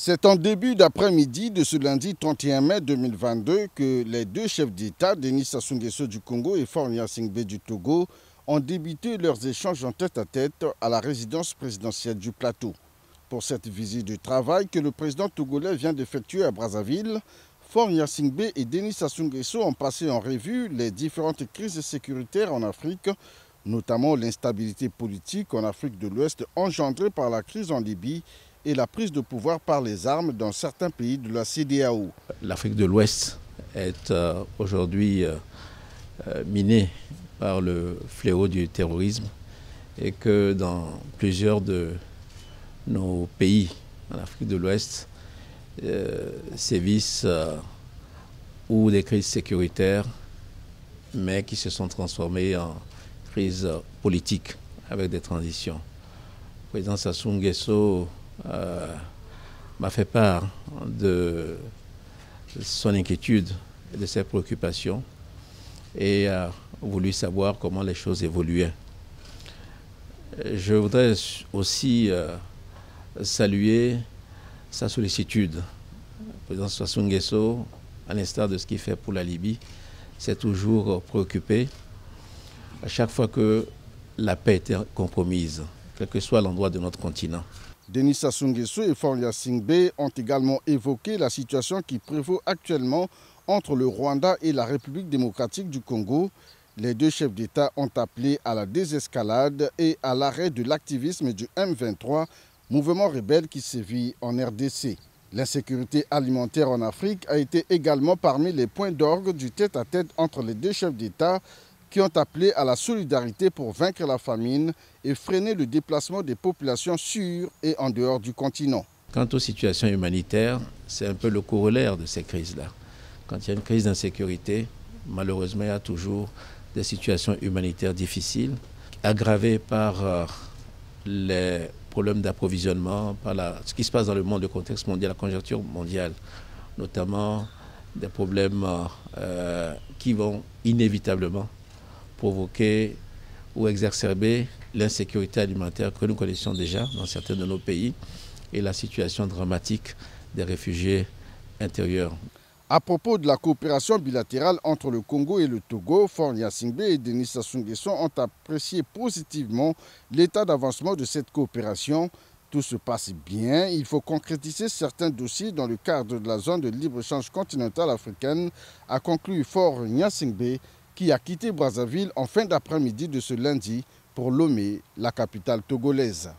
C'est en début d'après-midi de ce lundi 31 mai 2022 que les deux chefs d'État, Denis Sassou Nguesso du Congo et Faure Gnassingbé du Togo, ont débuté leurs échanges en tête-à-tête à la résidence présidentielle du plateau. Pour cette visite de travail que le président togolais vient d'effectuer à Brazzaville, Faure Gnassingbé et Denis Sassou Nguesso ont passé en revue les différentes crises sécuritaires en Afrique, notamment l'instabilité politique en Afrique de l'Ouest engendrée par la crise en Libye et la prise de pouvoir par les armes dans certains pays de la CDAO. L'Afrique de l'Ouest est euh, aujourd'hui euh, euh, minée par le fléau du terrorisme et que dans plusieurs de nos pays en Afrique de l'Ouest sévissent ou des crises sécuritaires mais qui se sont transformées en crises politiques avec des transitions. Le président Sassou Nguesso euh, m'a fait part de son inquiétude et de ses préoccupations et a voulu savoir comment les choses évoluaient. Je voudrais aussi euh, saluer sa sollicitude. Le président Sassou Nguesso, à l'instar de ce qu'il fait pour la Libye, s'est toujours préoccupé à chaque fois que la paix était compromise, quel que soit l'endroit de notre continent. Denis Sassou et Foria Singbe ont également évoqué la situation qui prévaut actuellement entre le Rwanda et la République démocratique du Congo. Les deux chefs d'État ont appelé à la désescalade et à l'arrêt de l'activisme du M23, mouvement rebelle qui sévit en RDC. L'insécurité alimentaire en Afrique a été également parmi les points d'orgue du tête-à-tête -tête entre les deux chefs d'État qui ont appelé à la solidarité pour vaincre la famine et freiner le déplacement des populations sur et en dehors du continent. Quant aux situations humanitaires, c'est un peu le corollaire de ces crises-là. Quand il y a une crise d'insécurité, malheureusement, il y a toujours des situations humanitaires difficiles, aggravées par euh, les problèmes d'approvisionnement, par ce qui se passe dans le monde, le contexte mondial, la conjoncture mondiale, notamment des problèmes euh, qui vont inévitablement provoquer ou exacerber l'insécurité alimentaire que nous connaissons déjà dans certains de nos pays et la situation dramatique des réfugiés intérieurs. À propos de la coopération bilatérale entre le Congo et le Togo, Fort Singbe et Denis Sassou ont apprécié positivement l'état d'avancement de cette coopération. Tout se passe bien. Il faut concrétiser certains dossiers dans le cadre de la zone de libre-échange continentale africaine, a conclu Fort Nyasingbe qui a quitté Brazzaville en fin d'après-midi de ce lundi pour Lomé, la capitale togolaise.